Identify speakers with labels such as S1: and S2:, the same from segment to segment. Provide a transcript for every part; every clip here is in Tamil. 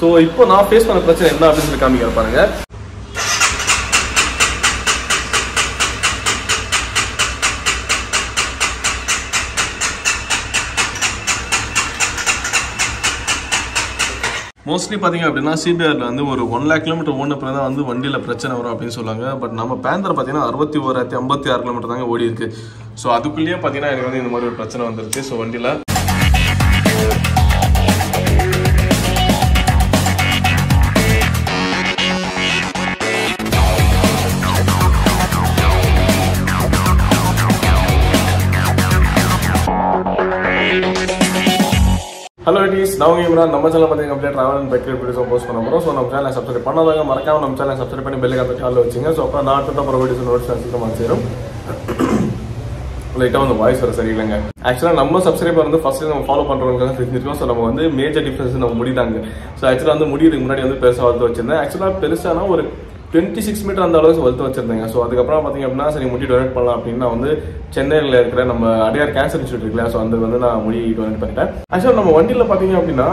S1: ஸோ இப்போ நான் ஃபேஸ் பண்ண பிரச்சனை என்ன அப்படின்னு சொல்லி காமிக்கிற பாருங்க. மோஸ்ட்லி பார்த்தீங்க அப்படின்னா சிபிஆரில் வந்து ஒரு ஒன் லேக் கிலோமீட்டர் ஓடின தான் வந்து வண்டியில் பிரச்சனை வரும் அப்படின்னு சொல்லுவாங்க. பட் நம்ம பேந்தர் பார்த்தீங்கன்னா அறுபத்தி ஓராயிரத்தி ஐம்பத்தி ஆறு கிலோமீட்டர் தாங்க ஓடி இருக்கு. ஸோ அதுக்குள்ளேயே பார்த்தீங்கன்னா எனக்கு வந்து இந்த மாதிரி ஒரு பிரச்சனை வந்துருக்கு ஸோ வண்டியில் ஹலோ இட்ஸ் நான் இம்ரான் நம்ம சேனல் பார்த்தீங்க அப்படியே travel and bike videos post பண்ண போகிறோம் ஸோ நம்ம சேனலை சப்ஸ்கிரைப் பண்ணாதாங்க மறக்காம நம்ம சேனலை சப்ஸ்கிரைப் பண்ணி பெல்லுக்கு அந்த காலில் வச்சுங்க. ஸோ அப்புறம் நான் அடுத்த அப்புறம் வீடியோஸ் நோட்ஸ் சீக்கிரமாக சேரும் லைட்டாக வந்து வாய்ஸ் வர சரியில்லைங்க. ஆக்சுவலாக நம்ம சப்ஸ்கிரைபர் வந்து ஃபர்ஸ்ட் நம்ம ஃபாலோ பண்ணுறவங்க தெரிஞ்சிருக்கோம். ஸோ நம்ம வந்து மேஜர் டிஃப்ரென்ஸ் நம்ம முடிதாங்க. ஸோ ஆக்சுவலாக வந்து முடியதுக்கு முன்னாடி வந்து பெருசாக வளர்த்து வச்சிருந்தேன். ஆக்சுவலாக பெருசானா ஒரு டுவெண்ட்டி சிக்ஸ் மீட்டர் அந்த அளவுக்கு வளர்த்து வச்சிருந்தேங்க. ஸோ அதுக்கப்புறம் பார்த்தீங்க அப்படின்னா சரி முடி டொனேட் பண்ணலாம் அப்படின்னு நான் வந்து சென்னையில் இருக்கிற நம்ம அடையார் கேன்சர் இன்ஸ்டியூட் இருக்குல்ல ஸோ அந்த வந்து நான் முடி டொனேட் பண்ணிட்டேன். ஆக்சுவலாக நம்ம வண்டியில் பார்த்தீங்க அப்படின்னா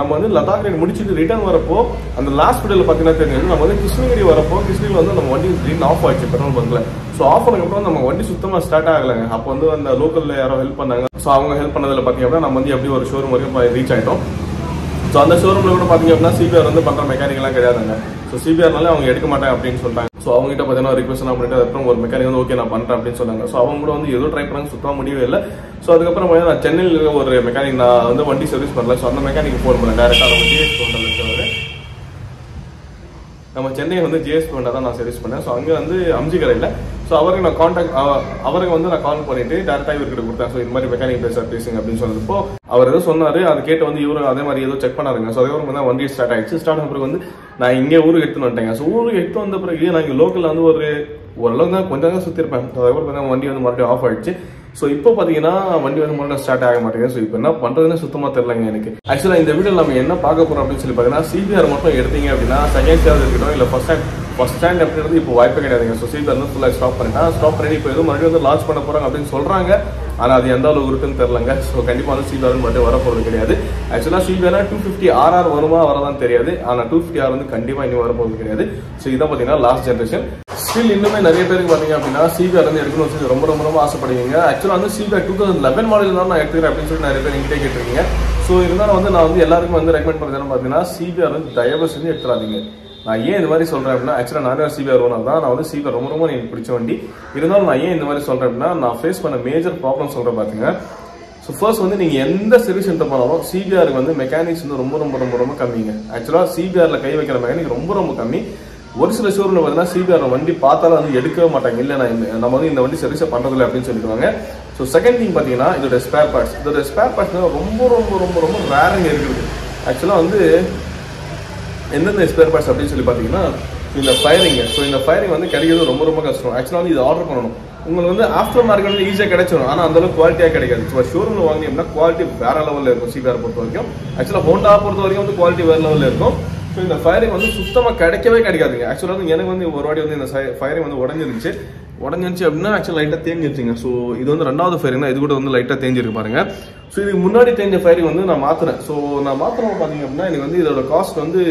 S1: நம்ம வந்து லடாக் ரைடு முடிச்சுட்டு ரிட்டர்ன் வரப்போ அந்த லாஸ்ட் வீடியோவில் பார்த்தீங்கன்னா தெரிஞ்சது நம்ம வந்து கிருஷ்ணகிரி வரப்போ கிருஷ்ணகிரி வந்து நம்ம வண்டி க்ரீன் ஆஃப் ஆயிடுச்சு பெட்ரோல் பங்க்ல. ஸோ ஆஃப் பண்ணக்கப்புறம் நம்ம வண்டி சுத்தமாக ஸ்டார்ட் ஆகலைங்க. அப்போ வந்து அந்த லோக்கலில் யாரோ ஹெல்ப் பண்ணாங்க. ஸோ அவங்க ஹெல்ப் பண்ணதில் பார்த்தீங்க அப்படின்னா நம்ம வந்து எப்படி ஒரு ஷோரூம் வரைக்கும் ரீச் ஆகிட்டோம் ஸோ அந்த ஷோரூமில் கூட பார்த்தீங்க அப்படின்னா சிபிஆர் வந்து பண்ணுற மெக்கானிக்கெல்லாம் கிடையாதுங்க. ஸோ சிபிஆர்னால அவங்க எடுக்க மாட்டேன் அப்படின்னு சொல்லிட்டாங்க ஸோ அவங்ககிட்ட பார்த்தீங்கன்னா ரிக்வஸ்ட் நான் பண்ணிட்டு அதுக்கப்புறம் ஒரு மெக்கானிக் வந்து ஓகே நான் பண்ணுறேன் அப்படின்னு சொன்னாங்க. ஸோ அவங்க கூட வந்து எதுவும் ட்ரை பண்ணாங்க சுத்தமாக முடியவே இல்லை. ஸோ அதுக்கப்புறம் பார்த்தீங்கன்னா நான் சென்னையில் இருக்கிற ஒரு மெக்கானிக் நான் வந்து வண்டி சர்வீஸ் பண்ணல. ஸோ அந்த மெக்கானிக் ஃபோன் பண்ணேன். டேரெக்டாக நம்ம ஜிஎஸ் ஹோட்டல் இருக்கிறவர். நம்ம சென்னை வந்து ஜிஎஸ் ஹோண்டா தான் நான் சர்வீஸ் பண்ணேன். ஸோ அங்கே வந்து அம்ஜிக்கரையில் ஸோ அவருக்கு நான் காண்டாக்ட் அவருக்கு வந்து நான் கால் பண்ணிட்டு டேரக்டாக இவர்கிட்ட கொடுத்தேன். ஸோ இந்த மாதிரி மெக்கானிக் பேச பேசுங்க அப்படின்னு சொன்னதுப்போ அவர் ஏதோ சொன்னார். அதை கேட்டு வந்து இவரும் அதே மாதிரி ஏதோ செக் பண்ணாருங்க. ஸோ அதுக்கப்புறம் வந்து வண்டி ஸ்டார்ட் ஆயிடுச்சு. ஸ்டார்ட் ஆன பிறகு வந்து நான் இங்கே ஊருக்கு எடுத்துன்னு வந்துட்டேங்க. ஸோ ஊருக்கு எடுத்து வந்த பிறகு நான் இங்கே லோக்கலில் வந்து ஒரு ஓரளவுக்கு தான் கொஞ்சம் தான் சுற்றிருப்பேன் அதுக்கப்புறம் பார்த்தீங்கன்னா வண்டி வந்து மறுபடியும் ஆஃப் ஆயிடுச்சு. ஸோ இப்போ பார்த்தீங்கன்னா வண்டி வந்து மறுபடியும் ஸ்டார்ட் ஆக மாட்டேங்குது. ஸோ இப்போ என்ன பண்ணுறதுன்னு சுத்தமாக தெரியலங்க எனக்கு. ஆக்சுவலாக இந்த வீடியோ நம்ம என்ன பார்க்க போகிறோம் அப்படின்னு சொல்லி பார்த்தீங்கன்னா சிபிஆர் மட்டும் எடுத்தீங்க அப்படின்னா செகண்ட் ஸ்டாண்ட் இருக்கட்டும் இல்லை ஃபர்ஸ்ட் ஸ்டாண்ட் ஸ்டாண்ட் அப்படின்றது இப்போ வாய்ப்பே கிடையாதுங்க ஸோ வந்து ஃபுல்லாக ஸ்டாப் பண்ணிட்டேன் ஸ்டாப் பண்ணி இப்போ எதுவும் மறுபடியும் வந்து லான்ச் பண்ண போகிறாங்க அப்படின்னு சொல்கிறாங்க ஆனால் அது எந்த அளவுக்கு இருக்குன்னு தெரிலங்க ஸோ கண்டிப்பாக வந்து சிபிஆர் மட்டும் வரப்போகிறது கிடையாது. ஆக்சுவலாக சிபிஆர் டூ ஃபிஃப்டி ஆர்ஆர் வருமா வரதான் தெரியாது. ஆனால் டூ ஃபிஃப்டி ஆர் வந்து கண்டிப்பாக இன்னும் வர போகிறது கிடையாது. ஸோ இதான் பார்த்தீங்கன்னா லாஸ்ட் ஜென்ரேஷன் ஸ்டில் இன்னுமே நிறைய பேருக்கு பார்த்தீங்க அப்படின்னா சிபிஆர் வந்து எடுக்கணும்னு சொல்லி ரொம்ப ரொம்ப ரொம்ப ஆசைப்படுவீங்க. ஆக்சுவலாக வந்து CBR two thousand eleven model தான் நான் எடுத்துக்கிறேன் அப்படின்னு சொல்லி நிறைய பேர் எங்கிட்டே கேட்டிருக்கீங்க. ஸோ இருந்தாலும் வந்து நான் வந்து எல்லாருக்கும் வந்து ரெக்கமெண்ட் பண்ணுறது பார்த்தீங்கன்னா சிபிஆர் வந்து தயவு செஞ்சு எடுத்துறாதீங்க. நான் ஏன் இந்த மாதிரி சொல்கிறேன் அப்படின்னா ஆக்சுவலாக நானே சிபிஆர் ஓனர் தான். நான் வந்து சிபிஆர் ரொம்ப ரொம்ப எனக்கு பிடிச்ச வண்டி. இருந்தாலும் நான் ஏன் இந்த மாதிரி சொல்கிறேன் அப்படின்னா நான் ஃபேஸ் பண்ண மேஜர் ப்ராப்ளம் சொல்கிறேன் பார்த்துங்க ஸோ ஃபர்ஸ்ட் வந்து நீங்கள் எந்த சர்வீஸ் சென்டர் போனாலும் சிபிஆருக்கு வந்து மெக்கானிக்ஸ் வந்து ரொம்ப ரொம்ப ரொம்ப ரொம்ப கம்மிங்க. ஆக்சுவலாக சிபிஆரில் கை வைக்கிற மெக்கானிக் ரொம்ப ரொம்ப கம்மி. ஒரு சில ஷோரூமில் பார்த்தீங்கன்னா சிபிஆர் வண்டி பார்த்தாலும் வந்து எடுக்கவே மாட்டாங்க. இல்லை நான் இந்த- நம்ம வந்து இந்த வண்டி சர்வீஸை பண்ணுறதில்ல அப்படின்னு சொல்லிடுவாங்க ஸோ செகண்ட் திங் பார்த்தீங்கன்னா இதோட ஸ்பேர் பார்ட்ஸ் இதோட ஸ்பேர் பார்ட்ஸ் ரொம்ப ரொம்ப ரொம்ப ரொம்ப ரேருங்க இருக்குது. ஆக்சுவலாக வந்து எந்தெந்த ஸ்பேர் பார்ட்ஸ் அப்படின்னு சொல்லி பார்த்தீங்கன்னா இந்த ஃபயரிங் ஸோ இந்த ஃபயரிங் வந்து கிடைக்கிறது ரொம்ப ரொம்ப கஷ்டம். ஆக்சுவலாக வந்து இது ஆர்டர் பண்ணணும். உங்களுக்கு வந்து ஆஃப்டர் மார்க்கெட் வந்து ஈஸியாக கிடைச்சிடும் ஆனால் அந்தளவுக்கு குவாலிட்டியாக கிடைக்காது. ஸோ ஷோரூமில் வாங்கினீங்கன்னா குவாலிட்டி வேற லெவலில் இருக்கும் சிபிஆர் பொறுத்த வரைக்கும். ஆக்சுவலாக ஹோண்டா பொறுத்த வரைக்கும் வந்து குவாலிட்டி வேற லெவலில் இருக்கும். ஸோ இந்த ஃபயரிங் வந்து சுத்தமாக கிடைக்கவே கிடைக்காதுங்க. ஆக்சுவலாக வந்து எனக்கு வந்து ஒரு வாட்டி வந்து இந்த ஃபயரிங் வந்து உடஞ்சிருந்துச்சு. உடஞ்சிருச்சு அப்படின்னா ஆக்சுவலாக லைட்டாக தேஞ்சிருச்சுங்க. ஸோ இது வந்து ரெண்டாவது ஃபயரிங் தான். இது கூட வந்து லைட்டாக தேஞ்சிருக்கு பாருங்க. ஸோ இதுக்கு முன்னாடி தேஞ்ச ஃபயரிங் வந்து நான் மாற்றுறேன் ஸோ நான் மாற்றுறோம் பார்த்தீங்க அப்படின்னா எனக்கு வந்து இதோட காஸ்ட் வந்து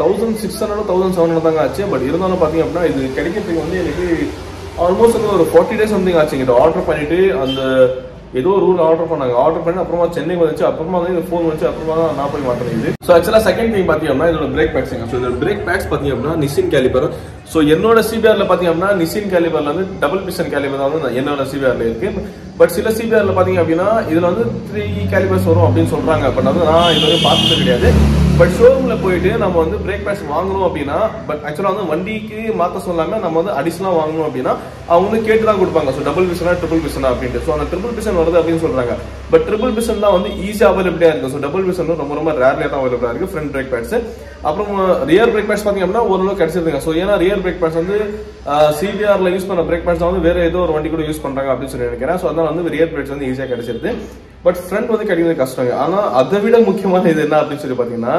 S1: thousand six hundred thousand seven hundred தாங்க ஆச்சு. பட் இருந்தாலும் பார்த்தீங்க அப்படின்னா இது கிடைக்கிறதுக்கு வந்து எனக்கு ஆல்மோஸ்ட் வந்து ஒரு ஃபார்ட்டி டேஸ் சம்திங் ஆச்சுங்க. இதை ஆர்டர் பண்ணிட்டு அந்த ஏதோ ஒரு ஊர்ல ஆர்டர் பண்ணாங்க. ஆர்டர் பண்ணி அப்புறமா சென்னைக்கு வந்துச்சு. அப்புறமா தான் இந்த ஃபோன் வந்துச்சு அப்புறமா தான் நான் போய் மாட்டேன் இது. ஸோ ஆக்சுவலாக செகண்ட் திங் பார்த்தீங்கன்னா அப்படின்னா இதோட பிரேக் பேக்ஸுங்க ஸோ இதோட பிரேக் பேக்ஸ் பார்த்தீங்க அப்படின்னா நிசின் கேலிபர் ஸோ என்னோட சிபிஆரில் பார்த்தீங்க அப்படின்னா நிசின் கேலிபரில் வந்து டபுள் பிசன் கேலிபர் தான் வந்து என்னோட சிபிஆரில் இருக்கு. பட் சில சிபிஆரில் பார்த்தீங்க அப்படின்னா இதில் வந்து த்ரீ கேலிபர்ஸ் வரும் அப்படின்னு சொல்கிறாங்க பட் வந்து நான் இது வரைக்கும் பார்த்தது கிடையாது. பட் ஷோரூம்ல போயிட்டு நம்ம வந்து பிரேக் பேட்ஸ் வாங்கணும் அப்படின்னா பட் ஆக்சுவலா வந்து வண்டிக்கு மாத்த சொல்லாம நம்ம வந்து அடிஷனலா வாங்கணும் அப்படின்னா அவங்க வந்து கேட்டு தான் கொடுப்பாங்க ஸோ டபுள் பிசனா ட்ரிபிள் பிசனா அப்படின்ட்டு. ஸோ அந்த ட்ரிபிள் பிசன் வருது அப்படின்னு சொல்றாங்க. பட் ட்ரிபிள் பிசன் தான் வந்து ஈஸியா அவைலபிளா இருக்கு. ஸோ டபுள் பிசன் ரொம்ப ரொம்ப ரேர்லியாக தான் அவைலபிளா இருக்கு. ஃப்ரண்ட் பிரேக் பேட்ஸ் அப்புறம் ரியர் பிரேக் பேட்ஸ் பாத்தீங்க அப்படின்னா ஓரளவு கிடைச்சிருதுங்க. ஸோ ஏன்னா ரியர் பிரேக் பேட்ஸ் வந்து சிபிஆர்ல யூஸ் பண்ண பிரேக் பேட்ஸ் வந்து வேற ஏதோ ஒரு வண்டி கூட யூஸ் பண்றாங்க அப்படின்னு சொல்லி நினைக்கிறேன். ஸோ அதனால வந்து ரியர் பிரேக்ஸ் வந்து ஈஸியா கிடைச்சிருது. பட் ஃப்ரண்ட் வந்து கிடைக்கிறது கஷ்டங்க ஆனால் அதை விட முக்கியமான இது என்ன அப்படின்னு சொல்லி பார்த்தீங்கன்னா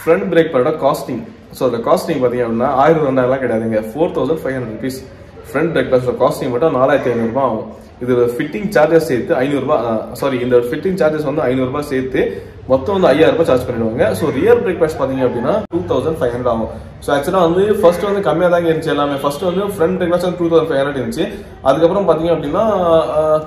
S1: ஃப்ரண்ட் பிரேக் பேடோட காஸ்டிங் ஸோ அந்த காஸ்டிங் பார்த்தீங்க அப்படின்னா ஆயிரம் ரெண்டாயிரம் கிடையாதுங்க. Four thousand five hundred rupees front brake பேடோட costing மட்டும் நாலாயிரத்தி ஐநூறுரூபா ஆகும். இது ஃபிட்டிங் சார்ஜஸ் சேர்த்து ஐநூறுரூபா சாரி இந்த ஃபிட்டிங் சார்ஜஸ் வந்து ஐநூறுரூபா சேர்த்து மொத்தம் வந்து ஐயாயிரம் ரூபாய் சார்ஜ் பண்ணிடுவாங்க. ஸோ ரியர் பிரேக்ஃபாஸ்ட் பார்த்தீங்க அப்படின்னா டூ தௌசண்ட் ஃபைவ் ஹண்ட்ரட் ஆகும். ஸோ ஆக்சுவலாக வந்து ஃபர்ஸ்ட் வந்து கம்மியாக தாங்க இருந்துச்சு எல்லாமே. ஃபர்ஸ்ட் வந்து ஃப்ரண்ட் பிரேக்ஃபாஸ்ட் வந்து டூ தௌசண்ட் ஃபைவ் ஹண்ட்ரட் இருந்துச்சு. அதுக்கப்புறம் பார்த்தீங்க அப்படின்னா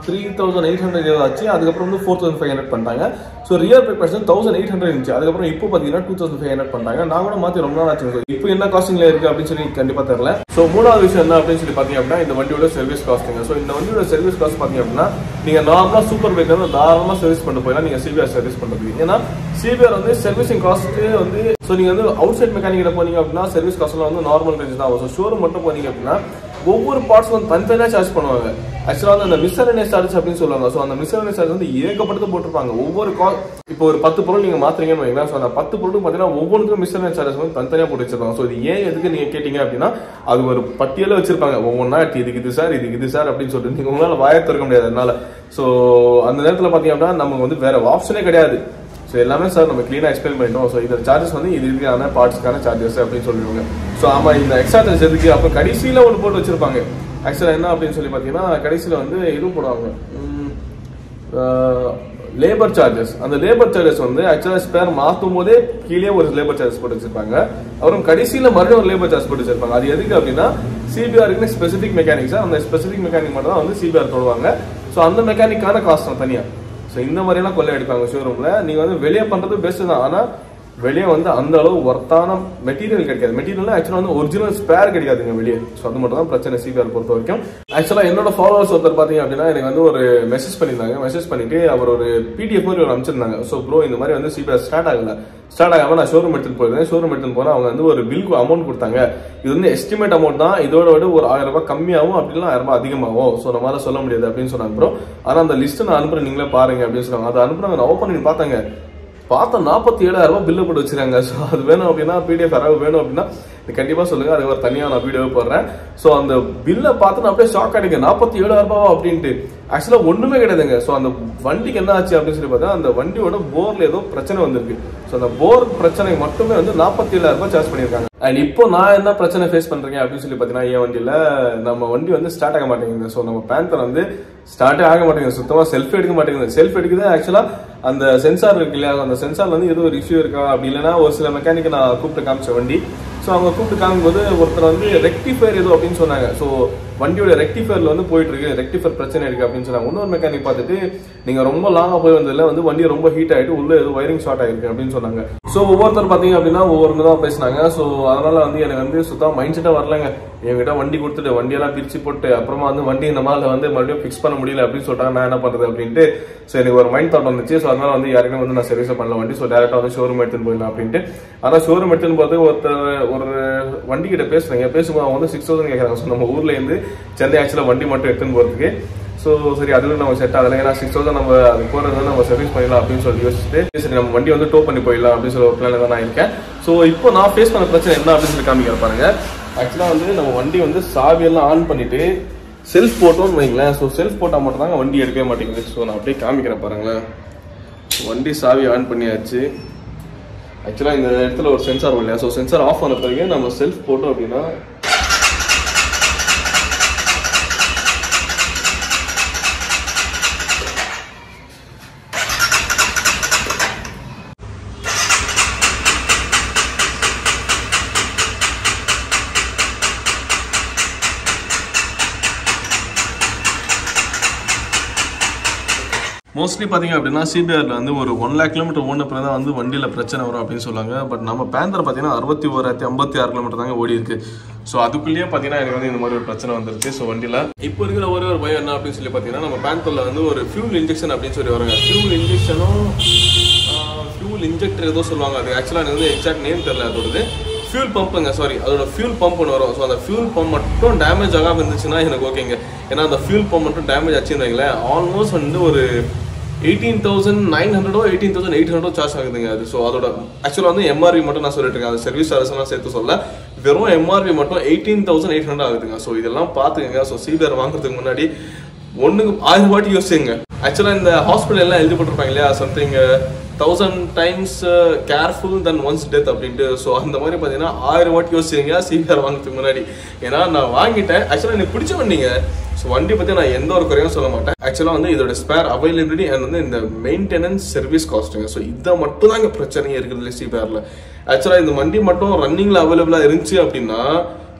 S1: த்ரீ தௌசண்ட் எயிட் ஹண்ட்ரட் ஏதாவது ஆச்சு. அதுக்கப்புறம் வந்து ஃபோர் தௌசண்ட் ஃபைவ் ஹண்ட்ரட் பண்ணிட்டாங்க. ஸோ ரியர் பிரேக்ஃபாஸ்ட் வந்து தௌசண்ட் எயிட் ஹண்ட்ரட் இருந்துச்சு. அதுக்கப்புறம் இப்போ பார்த்தீங்கன்னா டூ தௌசண்ட் ஃபைவ் ஹண்ட்ரட் பண்ணிட்டாங்க. நான் கூட மாற்றி ரொம்ப நாள் ஆச்சு. இப்போ என்ன காஸ்டிங்ல இருக்கு அப்படின்னு சொல்லி கண்டிப்பாக தெரியல. ஸோ மூணாவது விஷயம் என்ன அப்படின்னு சொல்லி பார்த்தீங்க அப்படின்னா இந்த வண்டியோட சர்வீஸ் காஸ்ட்டுங்க ஸோ இந்த வண்டியோட சர்வீஸ் காஸ்ட் பார்த்தீங்க அப்படின்னா நீங்கள் நார்மலாக சூப்பர் பைக் வந்து தாராளமாக சர்வீஸ் பண்ண போயிடலாம். நீங்கள் சிபிஆர் சர்வீஸ் பண்ணுறதுக்கு பார்த்தீங்கன்னா சிபிஆர் வந்து சர்வீசிங் காஸ்ட்டு வந்து ஸோ நீங்கள் வந்து அவுட் சைட் மெக்கானிக்கில் போனீங்க அப்படின்னா சர்வீஸ் காஸ்ட்லாம் வந்து நார்மல் ரேஞ்ச் தான் ஆகும் ஸோ ஷோரூம் மட்டும் போனீங்க அப்படின்னா ஒவ்வொரு பார்ட்ஸ் வந்து தனித்தனியாக சார்ஜ் பண்ணுவாங்க. ஆக்சுவலாக வந்து அந்த மிஸ்சரனேஸ் சார்ஜ் அப்படின்னு சொல்லுவாங்க. ஸோ அந்த மிஸ்சரனேஸ் சார்ஜ் வந்து ஏகப்பட்டது போட்டிருப்பாங்க. ஒவ்வொரு கா இப்போ ஒரு பத்து பொருள் நீங்கள் மாத்துறீங்கன்னு வைங்களேன். ஸோ அந்த பத்து பொருளுக்கு பார்த்தீங்கன்னா ஒவ்வொன்றுக்கும் மிஸ்சரனேஸ் சார்ஜஸ் வந்து தனித்தனியாக போட்டு வச்சிருப்பாங்க. ஸோ இது ஏன் எதுக்கு நீங்கள் கேட்டீங்க அப்படின்னா அது ஒரு பட்டியலில் வச்சிருப்பாங்க. ஒவ்வொன்றா இதுக்கு இது சார் இதுக்கு இது சார் அப்படின்னு சொல்லிட்டு நீங்கள் உங்களால் வாயை திறக்க முடியாது அதனால ஸோ அந்த நேரத்தில் பார்த்தீங்க அப்படின்னா நமக்கு வந்து வேற ஆப்ஷனே கிடையாது. ஸோ எல்லாமே சார் நம்ம க்ளீனாக எக்ஸ்பிளைன் பண்ணிட்டோம். ஸோ இந்த சார்ஜஸ் வந்து இது இதுக்கான பார்ட்ஸ்க்கான சார்ஜஸ் அப்படின்னு சொல்லிடுவாங்க. ஸோ ஆமாம் இந்த எக்ஸ்ட்ரா சார்ஜ் எதுக்கு அப்போ கடைசியில் ஒன்று போட்டு வச்சிருப்பாங்க. ஆக்சுவலாக என்ன அப்படின்னு சொல்லி பார்த்தீங்கன்னா கடைசியில் வந்து இதுவும் போடுவாங்க. லேபர் சார்ஜஸ் அந்த லேபர் சார்ஜஸ் வந்து ஆக்சுவலாக ஸ்பேர் மாற்றும் போதே கீழே ஒரு லேபர் சார்ஜஸ் போட்டு வச்சிருப்பாங்க. அப்புறம் கடைசியில் மறுபடியும் ஒரு லேபர் சார்ஜ் போட்டு வச்சிருப்பாங்க. அது எதுக்கு அப்படின்னா சிபிஆருக்குன்னு ஸ்பெசிஃபிக் மெக்கானிக்ஸ் அந்த ஸ்பெசிஃபிக் மெக்கானிக் மட்டும் தான் வந்து சிபிஆர் போடுவாங்க ஸோ அந்த மெக்கானிக்கான காஸ்ட் தான் தனியாக ஸோ இந்த மாதிரியெல்லாம் கொள்ளை அடிப்பாங்க ஷோரூமில் நீங்கள் வந்து வெளியே பண்ணுறது பெஸ்ட்டு தான். ஆனால் வெளியே வந்து அந்த அளவு ஒர்த்தான மெட்டீரியல் கிடைக்காது. மெட்டீரியல் ஆக்சுவலாக வந்து ஒரிஜினல் ஸ்பேர் கிடைக்காதுங்க வெளியே. ஸோ அது மட்டும் தான் பிரச்சனை சிபிஆர் பொறுத்த வரைக்கும். ஆக்சுவலாக என்னோட ஃபாலோவர்ஸ் ஒருத்தர் பார்த்தீங்க அப்படின்னா எனக்கு வந்து ஒரு மெசேஜ் பண்ணியிருந்தாங்க. மெசேஜ் பண்ணிட்டு அவர் ஒரு பிடிஎஃப் மாதிரி ஒரு அனுப்பிச்சிருந்தாங்க. ஸோ ப்ரோ இந்த மாதிரி வந்து சிபிஆர் ஸ்டார்ட் ஆகல. ஸ்டார்ட் ஆகாமல் நான் ஷோரூம் எடுத்துகிட்டு போயிருந்தேன். ஷோரூம் எடுத்துகிட்டு போனால் அவங்க வந்து ஒரு பில் அமௌண்ட் கொடுத்தாங்க. இது வந்து எஸ்டிமேட் அமௌண்ட் தான். இதோட விட ஒரு ஆயிரம் ரூபாய் கம்மியாகும் அப்படிலாம் ஆயிரம் ரூபாய் அதிகமாகும் ஸோ நம்மளால சொல்ல முடியாது அப்படின்னு சொன்னாங்க ப்ரோ ஆனால் அந்த லிஸ்ட்டு நான் அனுப்புறேன். நீங்களே பாருங்க அப்படின்னு சொன்னாங்க. அதை அனுப்புறாங்க நான் ஓப்பன் பண்ணி பார்த்தாங்க. பார்த்தா நாற்பத்தி ஏழாயிரம் ரூபாய் பில்லு போட்டு வச்சிருக்காங்க. ஸோ அது வேணும் அப்படின்னா பிடிஎஃப் யாராவது வேணும் அப்படின்னா கண்டிப்பா சொல்லுங்க அது ஒரு தனியாக நான் வீடியோ போடுறேன். ஸோ அந்த பில்லை பார்த்து நான் அப்படியே ஷாக் ஆகிடுங்க நாற்பத்தி ஏழாயிரம் ரூபாவா அப்படின்ட்டு. ஆக்சுவலாக ஒன்றுமே கிடையாதுங்க. ஸோ அந்த வண்டிக்கு என்ன ஆச்சு அப்படின்னு சொல்லி பார்த்தா அந்த வண்டியோட போர்ல ஏதோ பிரச்சனை வந்திருக்கு. ஸோ அந்த போர் பிரச்சனை மட்டுமே வந்து நாற்பத்தி ஏழாயிரம் ரூபாய் சார்ஜ் பண்ணியிருக்காங்க. அண்ட் இப்போ நான் என்ன பிரச்சனை ஃபேஸ் பண்றேன் அப்படின்னு சொல்லி பார்த்தீங்கன்னா என் வண்டியில் நம்ம வண்டி வந்து ஸ்டார்ட் ஆக மாட்டேங்குது ஸோ நம்ம பேந்தர் வந்து ஸ்டார்ட்டே ஆக மாட்டேங்குது. சுத்தமாக செல்ஃபி எடுக்க மாட்டேங்குது. செல்ஃபி எடுக்குது. ஆக்சுவலாக அந்த சென்சார் இருக்கு இல்லையா? அந்த சென்சார்ல வந்து ஏதோ ஒரு இஷ்யூ இருக்கா? அப்படி இல்லைன்னா ஒரு சில மெக்கானிக்கை நான் கூப்பிட்டு காமிச்ச வண்டி. ஸோ அவங்க கூப்பிட்டு காமிக்கும்போது ஒருத்தர் வந்து ரெக்டிஃபயர் ஏதோ அப்படின்னு சொன்னாங்க. ஸோ வண்டியோட ரெக்டிஃபயரில் வந்து போயிட்டு இருக்கு ரெக்டிஃபயர் பிரச்சனை இருக்கு அப்படின்னு சொன்னாங்க. இன்னொரு மெக்கானிக் பார்த்துட்டு நீங்கள் ரொம்ப லாங்காக போய் வந்ததில் வந்து வண்டி ரொம்ப ஹீட் ஆகிட்டு உள்ளே ஏதோ ஒயரிங் ஷார்ட் ஆகிருக்கு அப்படின்னு சொன்னாங்க. ஸோ ஒவ்வொருத்தர் பார்த்தீங்க அப்படின்னா ஒவ்வொரு தான் பேசினாங்க. ஸோ அதனால வந்து எனக்கு வந்து சுத்தம் மைண்ட் செட்டாக வரலங்க. என்கிட்ட வண்டி கொடுத்துட்டு வண்டியெல்லாம் பிரித்து போட்டு அப்புறமா வந்து வண்டி நம்மளால வந்து மறுபடியும் ஃபிக்ஸ் பண்ண முடியல அப்படின்னு சொல்லிட்டாங்க. நான் என்ன பண்ணுறது அப்படின்ட்டு ஸோ எனக்கு ஒரு மைண்ட் தாட் வந்துச்சு. ஸோ அதனால வந்து யாருக்குமே வந்து நான் சர்வீஸ் பண்ணல வண்டி. ஸோ டேரெக்டாக வந்து ஷோரூம் எடுத்துன்னு போயிடலாம் அப்படின்ட்டு. ஆனால் ஷோரூம் எடுத்துன்னு போது ஒருத்தர் ஒரு வண்டி கிட்ட பேசுறாங்க பேசும்போது அவங்க வந்து சிக்ஸ் தௌசண்ட் கேட்குறாங்க. ஸோ நம்ம ஊர்லேருந்து சென்னை ஆக்சுவலாக வண்டி மட்டும் எடுத்துன்னு போகிறதுக்கு ஸோ சரி அதுவும் நம்ம செட் ஆகல ஏன்னா சிக்ஸ் தௌசண்ட் நம்ம அது போகிறது நம்ம சர்வீஸ் பண்ணிடலாம் அப்படின்னு சொல்லி யோசிச்சுட்டு சரி நம்ம வண்டி வந்து டோ பண்ணி போயிடலாம் அப்படின்னு சொல்லி ஒரு பிளான் தான் நான் இருக்கேன். ஸோ இப்போ நான் ஃபேஸ் பண்ண பிரச்சனை என்ன அப்படின்னு சொல்லி காமிக்கிற பாருங்க. ஆக்சுவலாக வந்து நம்ம வண்டி வந்து சாவியெல்லாம் ஆன் பண்ணிட்டு செல்ஃப் போட்டோம்னு வைங்களேன். ஸோ செல்ஃப் போட்டால் மட்டும் தாங்க வண்டி எடுக்கவே மாட்டேங்குது. ஸோ நான் அப்படியே காமிக்கிறேன் பாருங்களேன். வண்டி சாவி ஆன் பண்ணியாச்சு. ஆக்சுவலாக இந்த இடத்துல ஒரு சென்சார் இல்லையா? ஸோ சென்சார் ஆஃப் பண்ண பிறகு நம்ம செல்ஃப் போட்டோம் அப்படின்னா மோஸ்ட்லி பார்த்தீங்க அப்படின்னா சிபிஆரில் வந்து ஒரு ஒன் லேக் கிலோமீட்டர் ஓடின பிறகு தான் வந்து வண்டியில் பிரச்சனை வரும் அப்படின்னு சொல்லுவாங்க. பட் நம்ம பேந்தர் பார்த்தீங்கன்னா அறுபத்தி ஓராயிரத்தி ஐம்பத்தி ஆறு கிலோமீட்டர் தாங்க ஓடி இருக்கு. ஸோ அதுக்குள்ளேயே பார்த்தீங்கன்னா எனக்கு வந்து இந்த மாதிரி ஒரு பிரச்சனை வந்துருச்சு ஸோ வண்டியில் இப்போ இருக்கிற ஒரே ஒரு பயம் என்ன அப்படின்னு சொல்லி பார்த்தீங்கன்னா நம்ம பேந்தரில் வந்து ஒரு ஃபியூல் இன்ஜெக்ஷன் அப்படின்னு சொல்லி வராங்க. ஃபியூல் இன்ஜெக்ஷனும் ஃபியூல் இன்ஜெக்டர் ஏதோ சொல்லுவாங்க. அது ஆக்சுவலாக எனக்கு வந்து எக்ஸாக்ட் நேம் தெரியல அதோடது. ஃபியூல் பம்புங்க சாரி அதோட ஃபியூல் பம்ப் ஒன்று வரும். ஸோ அந்த ஃபியூல் பம்ப் மட்டும் டேமேஜ் ஆகாமல் இருந்துச்சுன்னா எனக்கு ஓகேங்க ஏன்னா அந்த ஃபியூல் பம்ப் மட்டும் டேமேஜ் ஆச்சுன்னு வைங்களேன். ஆல்மோஸ்ட் வந்து ஒரு எயிட்டீன் தௌசண்ட் நைன் ஹண்ட்ரடோ எயிட்டீன் தௌசண்ட் எயிட் ஹண்ட்ரடோ சார்ஜ் ஆகுதுங்க அது. ஸோ அதோட ஆக்சுவலாக வந்து எம்ஆர்பி மட்டும் நான் சொல்லிட்டு இருக்கேன். அது சர்வீஸ் சார்ஜஸ்லாம் சேர்த்து சொல்ல வெறும் எம்ஆர்பி மட்டும் எயிட்டீன் தௌசண்ட் எயிட் ஹண்ட்ரட் ஆகுதுங்க. ஸோ இதெல்லாம் பார்த்துக்கங்க. ஸோ சிபிஆர் வாங்குறதுக்கு முன்னாடி ஒன்றுக்கு ஆயிரம் வாட்டி யோசிச்சுங்க ஆக்சுவலாக இந்த ஹாஸ்பிட்டல் எல்லாம் எழுதி போட்டிருப்பாங்க இல்லையா? Something thousand times careful than once death அப்படின்ட்டு. ஸோ அந்த மாதிரி பார்த்தீங்கன்னா ஆயிரம் வாட்டி யோசிச்சிருங்க சிபிஆர் வாங்கிறதுக்கு முன்னாடி. ஏன்னா நான் வாங்கிட்டேன். ஆக்சுவலாக எனக்கு பிடிச்ச வண்டிங்க ஸோ வண்டி பற்றி நான் எந்த ஒரு குறையும் சொல்ல மாட்டேன். ஆக்சுவலாக வந்து இதோட ஸ்பேர் அவைலபிலிட்டி அண்ட் வந்து இந்த மெயின்டெனன்ஸ் சர்வீஸ் காஸ்ட்டுங்க ஸோ இதை மட்டும் தான் இங்கே பிரச்சனையே இருக்குது சிபிஆரில் ஆக்சுவலாக இந்த வண்டி மட்டும் ரன்னிங்கில் அவைலபிளாக இருந்துச்சு அப்படின்னா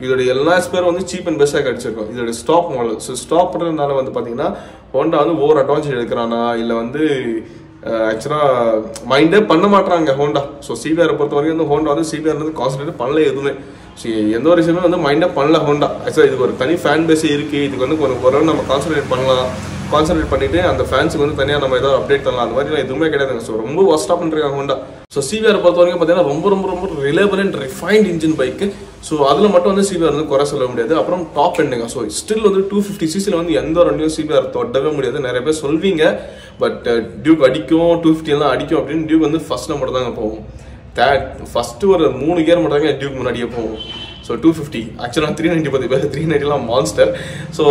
S1: இதோட எல்லா ஸ்பேர் வந்து சீப் அண்ட் பெஸ்ட்டாக கிடச்சிருக்கும். இதோட ஸ்டாப் மாடல் ஸோ ஸ்டாப் பண்ணுறதுனால வந்து பார்த்தீங்கன்னா ஹோண்டா வந்து ஓவர் அட்வான்ஸ் எடுக்கிறானா? இல்லை வந்து Uh, ஆக்சுவலாக மைண்டே பண்ண மாட்டாங்க ஹோண்டா. ஸோ சிபிஆரை பொறுத்த வரைக்கும் வந்து ஹோண்டா வந்து சிபிஆர் வந்து கான்சன்ட்ரேட் பண்ணல எதுவுமே. ஸோ எந்த ஒரு விஷயமே வந்து மைண்டாக பண்ணல ஹோண்டா. ஆக்சுவலாக இதுக்கு ஒரு தனி ஃபேன் பேஸே இருக்குது இதுக்கு வந்து ஒரு ஓரளவு நம்ம கான்சன்ட்ரேட் பண்ணலாம். கான்சன்ட்ரேட் பண்ணிட்டு அந்த ஃபேன்ஸுக்கு வந்து தனியாக நம்ம ஏதாவது அப்டேட் பண்ணலாம் அந்த மாதிரிலாம் எதுவுமே கிடையாதுங்க ஸோ ரொம்ப ஒஸ்ட்டாக பண்ணுறாங்க ஹோண்டா. ஸோ சிவிஆர் பொறுத்த வரைக்கும் பார்த்தீங்கன்னா ரொம்ப ரொம்ப ரொம்ப reliable and refined engine bike so அதில் மட்டும் வந்து சிபிஆர் வந்து குறை சொல்ல முடியாது. அப்புறம் டாப் எண்டுங்க ஸோ ஸ்டில் வந்து டூ ஃபிஃப்டி சிசியில் வந்து எந்த ஒரு வண்டியும் சிபிஆர் தொட்டவே முடியாது. நிறைய பேர் சொல்வீங்க. பட் டியூக் uh, அடிக்கும் டூ ஃபிஃப்டிலாம் அடிக்கும் அப்படின்னு டியூக் வந்து ஃபர்ஸ்ட் நம்பர் தாங்க போகும். தேட் ஃபஸ்ட்டு ஒரு மூணு கியர் மட்டும் தான் டியூக் முன்னாடியே போகும். ஸோ டூ ஃபிஃப்டி ஆக்சுவலாக த்ரீ நைன்ட்டி பற்றி பேர் three நைன்ட்டிலாம் monster so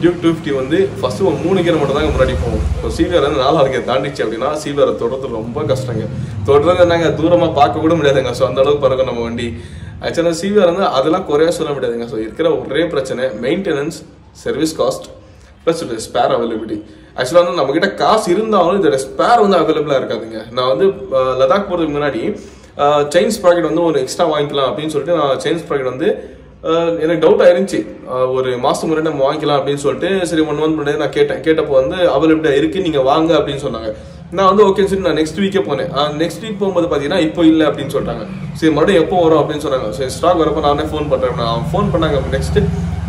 S1: Duke two fifty வந்து ஃபஸ்ட்டு ஒரு மூணு கியர் மட்டும் தாங்க முன்னாடி போகும். ஸோ சீவியர் வந்து நாலாவது கியர் தாண்டிச்சு அப்படின்னா சீவியரை தொடர்றது ரொம்ப கஷ்டங்க. தொடர்றது நாங்கள் தூரமாக பார்க்க கூட முடியாதுங்க. ஸோ அந்த அளவுக்கு பறக்கும் நம்ம வண்டி. ஆக்சுவலாக சிவிஆர் வந்து அதெல்லாம் குறைய சொல்ல முடியாதுங்க. ஸோ இருக்கிற ஒரே பிரச்சனை maintenance service cost plus spare availability ஆக்சுவலாக வந்து நம்மக்கிட்ட காசு இருந்தாலும் இதோட ஸ்பேர் வந்து அவைலபிளாக இருக்காதுங்க. நான் வந்து லதாக் லடாக் போகிறதுக்கு முன்னாடி செயின்ஸ் ப்ராக்கெட் வந்து ஒரு எக்ஸ்ட்ரா வாங்கிக்கலாம் அப்படின்னு சொல்லிட்டு நான் செயின்ஸ் ப்ராக்கெட் வந்து எனக்கு டவுட் ஆயிருந்துச்சு ஒரு மாதம் முன்னாடி நம்ம வாங்கிக்கலாம் அப்படின்னு சொல்லிட்டு சரி ஒன் மந்த் முன்னாடி நான் கேட்டேன். கேட்டப்போ வந்து அவைலபிளாக இருக்கு நீங்கள் வாங்க அப்படின்னு சொன்னாங்க. நான் வந்து ஓகே சரி நான் நெக்ஸ்ட் வீக்கே போனேன். நெக்ஸ்ட் வீக் போகும்போது பார்த்தீங்கன்னா இப்போ இல்லை அப்படின்னு சொல்லிட்டாங்க. சரி மறுபடியும் எப்போ வரும் அப்படின்னு சொன்னாங்க. சரி ஸ்டாக் வரப்போ நானே ஃபோன் பண்ணுறேன் நான் ஃபோன் பண்ணாங்க. நெக்ஸ்ட்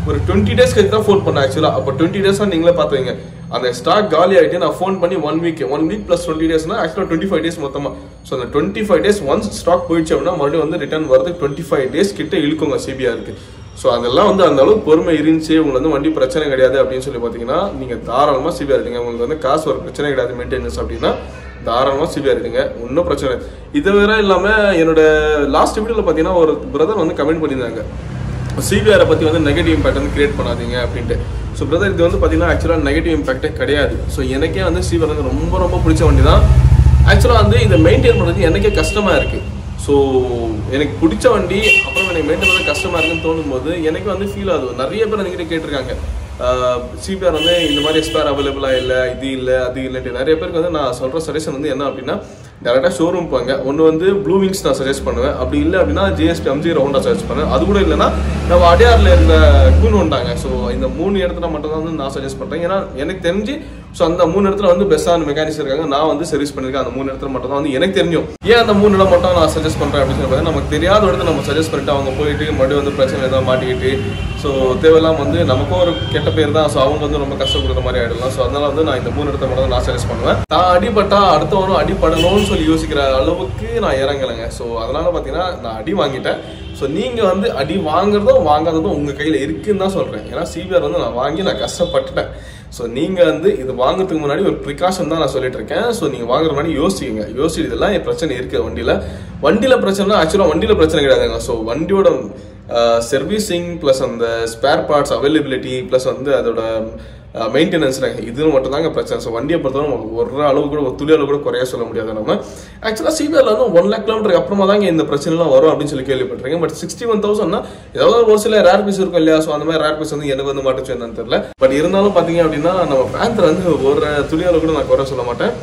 S1: ஒரு டுவெண்ட்டி டேஸ் கழிச்சு தான் ஃபோன் பண்ணேன் ஆக்சுவலாக அப்போ டுவெண்ட்டி டேஸாக நீங்களே பார்த்துவீங்க அந்த ஸ்டாக் காலி ஆகிட்டு நான் ஃபோன் பண்ணி one week one week plus twenty டேஸ்னா ஆக்சுவலாக டுவெண்ட்டி ஃபைவ் டேஸ் மொத்தமாக ஸோ அந்த twenty five days once stock போயிடுச்சு அப்படின்னா மறுபடியும் வந்து ரிட்டர்ன் வரது டுவெண்ட்டி ஃபைவ் டேஸ் கிட்ட இழுக்குங்க சிபிஆருக்கு ஸோ அதெல்லாம் வந்து அந்த அளவுக்கு பொறுமை இருந்துச்சு. உங்களுக்கு வந்து வண்டி பிரச்சனை கிடையாது அப்படின்னு சொல்லி பார்த்தீங்கன்னா நீங்கள் தாராளமாக சிபிஆர் எடுங்க. உங்களுக்கு வந்து காசு ஒரு பிரச்சனை கிடையாது மெயின்டெனன்ஸ் அப்படின்னா. தாராளமாக சிபிஆர் எடுங்க. ஒன்றும் பிரச்சனை இல்லை. இது வேற இல்லாமல் என்னோட லாஸ்ட் வீடியோவில் பார்த்தீங்கன்னா ஒரு பிரதர் வந்து கமெண்ட் பண்ணியிருந்தாங்க. சிபிஆரை பற்றி வந்து நெகட்டிவ் இம்பாக்ட் வந்து கிரியேட் பண்ணாதீங்க அப்படின்ட்டு. ஸோ பிரதர் இது வந்து பார்த்தீங்கன்னா ஆக்சுவலாக நெகட்டிவ் இம்பாக்டே கிடையாது. ஸோ எனக்கே வந்து சிபிஆர் வந்து ரொம்ப ரொம்ப பிடிச்ச வண்டி தான் ஆக்சுவலாக வந்து இதை மெயின்டைன் பண்ணுறது எனக்கே கஷ்டமாக இருக்குது ஸோ எனக்கு பிடிச்ச வண்டி அப்புறம் எனக்கு மெயின்டைன் பண்ண கஷ்டமாக இருக்குன்னு தோணும் போது எனக்கு வந்து ஃபீல் ஆகுது. நிறைய பேர் என்கிட்ட கேட்டிருக்காங்க. சிபிஆர் வந்து இந்த மாதிரி எக்ஸ்பயர் அவைலபிளாக இல்லை இது இல்லை அது இல்லைன்ட்டு. நிறைய பேருக்கு வந்து நான் சொல்கிற சஜஷன் வந்து என்ன அப்படின்னா டேரெக்டாக ஷோரூம் போங்க. ஒன்று வந்து ப்ளூ விங்ஸ் நான் சஜஸ்ட் பண்ணுவேன். அப்படி இல்லை அப்படின்னா ஜிஎஸ்பி அம்ஜி ரவுண்டாக சஜஸ்ட் பண்ணுவேன். அது கூட இல்லைன்னா நம்ம அடையாரில் இருந்த கூன் உண்டாங்க. ஸோ இந்த மூணு இடத்துல மட்டும் தான் வந்து நான் சஜஸ்ட் பண்ணுறேன் ஏன்னா எனக்கு தெரிஞ்சு ஸோ அந்த மூணு இடத்துல வந்து பெஸ்ட்டான மெக்கானிக்ஸ் இருக்காங்க. நான் வந்து சர்வீஸ் பண்ணியிருக்கேன் அந்த மூணு இடத்துல மட்டும் தான் வந்து எனக்கு தெரியும். ஏன் அந்த மூணு இடம் மட்டும் நான் சஜஸ்ட் பண்ணுறேன் அப்படின்னு சொல்லி நமக்கு தெரியாத இடத்துல நம்ம சஜஸ்ட் பண்ணிட்டு அவங்க போயிட்டு மறுபடியும் வந்து பிரச்சனை ஏதாவது மாட்டிக்கிட்டு ஸோ தேவையில்லாம வந்து நமக்கும் ஒரு கெட்ட பேர் தான். ஸோ அவங்க வந்து ரொம்ப கஷ்டப்படுற மாதிரி ஆகிடலாம் ஸோ அதனால வந்து நான் இந்த மூணு இடத்த மட்டும் தான் நான் சஜஸ்ட் பண்ணுவேன். நான் அடிபட்டா அடுத்தவனும் அடிபடணும்னு சொல்லி யோசிக்கிற அளவுக்கு நான் இறங்கலைங்க. ஸோ அதனால பார்த்தீங்கன்னா நான் அடி வாங்கிட்டேன். ஸோ நீங்கள் வந்து அடி வாங்குறதும் வாங்காததும் உங்கள் கையில் இருக்குன்னு தான் சொல்கிறேன் ஏன்னா சிபிஆர் வந்து நான் வாங்கி நான் கஷ்டப்பட்டுட்டேன். ஸோ நீங்கள் வந்து இது வாங்குறதுக்கு முன்னாடி ஒரு ப்ரிகாஷன் தான் நான் சொல்லிட்டு இருக்கேன். ஸோ நீங்கள் வாங்குற மாதிரி யோசிங்க. யோசிச்சு இதெல்லாம் என் பிரச்சனை இருக்குது வண்டியில். வண்டியில் பிரச்சனை ஆக்சுவலாக வண்டியில் பிரச்சனை கிடையாதுங்க. ஸோ வண்டியோட சர்வீசிங் ப்ளஸ் அந்த ஸ்பேர் பார்ட்ஸ் அவைலபிலிட்டி ப்ளஸ் வந்து அதோட மெயின்டெனன்ஸ் இது மட்டும்தாங்க பிரச்சனை. ஸோ வண்டியை பொறுத்தவரை நமக்கு ஒரு அளவு கூட ஒரு துளி அளவு கூட குறைய சொல்ல முடியாது நம்ம. ஆக்சுவலாக சிபிஆர்ல வந்து ஒன் லேக் கிலோமீட்டருக்கு அப்புறமா தாங்க இந்த பிரச்சனைலாம் வரும் அப்படின்னு சொல்லி கேள்விப்பட்டிருக்கேன். பட் சிக்ஸ்டி ஒன் தௌசண்ட்னா ஏதாவது ஒரு சில ரேர் பீஸ் இருக்கும் இல்லையா? ஸோ அந்த மாதிரி ரேர் பீஸ் வந்து எனக்கு வந்து மாட்டுச்சு என்னன்னு தெரியல. பட் இருந்தாலும் பார்த்தீங்க அப்படின்னா நம்ம பேந்தர் வந்து ஒரு துளி அளவு கூட நான் குறை சொல்ல மாட்டேன்.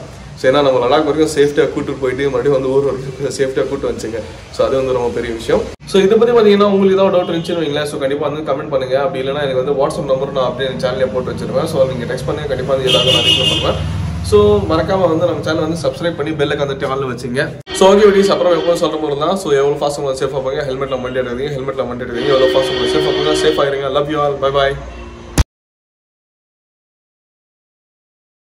S1: ஸோ ஏன்னா நம்ம லடாக் வரைக்கும் சேஃப்டியாக கூப்பிட்டு போயிட்டு மறுபடியும் வந்து ஊர் வரைக்கும் சேஃப்டியாக கூப்பிட்டு வந்துச்சுங்க. ஸோ அது வந்து ரொம்ப பெரிய விஷயம். ஸோ இதை பற்றி பார்த்தீங்கன்னா உங்களுக்கு ஏதாவது டவுட் இருந்துச்சுன்னு வைங்களேன். ஸோ கண்டிப்பாக வந்து கமெண்ட் பண்ணுங்க. அப்படி இல்லைனா எனக்கு வந்து வாட்ஸ்அப் நம்பர் நான் அப்படியே சேனலில் போட்டு வச்சிருவேன். ஸோ நீங்கள் டெக்ஸ்ட் பண்ணுங்க. கண்டிப்பாக வந்து எல்லாரும் நான் ரீச் பண்ணுவேன். ஸோ மறக்காம வந்து நம்ம சேனல் வந்து சப்ஸ்கிரைப் பண்ணி பெல்லுக்கு வந்துட்டு ஆள் வச்சுங்க. ஸோ ஓகே வீடியோஸ் அப்புறம் எப்போ சொல்ல போது தான். ஸோ எவ்வளோ ஃபாஸ்ட் உங்களை சேஃபாக போங்க? ஹெல்மெட்ல மண்டி எடுக்கிறீங்க ஹெல்மெட்ல மண்டி எடுக்கிறீங்க எவ்வளோ ஃபாஸ்ட் உங்களை சேஃபாக போங்க? சேஃபாக இருங்க. Love you all bye bye